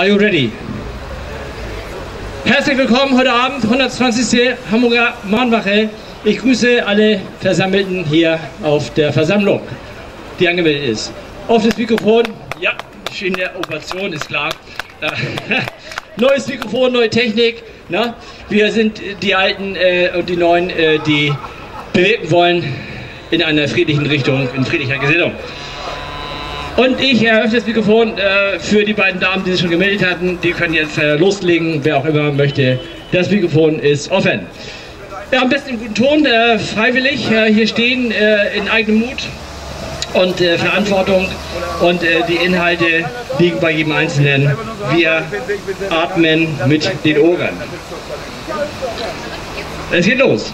Are you ready? Herzlich willkommen heute Abend, 120. Hamburger Mahnwache. Ich grüße alle Versammelten hier auf der Versammlung, die angemeldet ist. Das Mikrofon, ja, in der Operation ist klar. Äh, neues Mikrofon, neue Technik. Na? Wir sind die Alten äh, und die Neuen, äh, die bewirken wollen in einer friedlichen Richtung, in friedlicher Gesinnung. Und ich eröffne das Mikrofon äh, für die beiden Damen, die sich schon gemeldet hatten. Die können jetzt äh, loslegen, wer auch immer möchte. Das Mikrofon ist offen. Ja, am besten im guten Ton, äh, freiwillig äh, hier stehen, äh, in eigenem Mut und äh, Verantwortung. Und die Inhalte liegen bei jedem Einzelnen. Wir atmen mit den Ohren. Es geht los.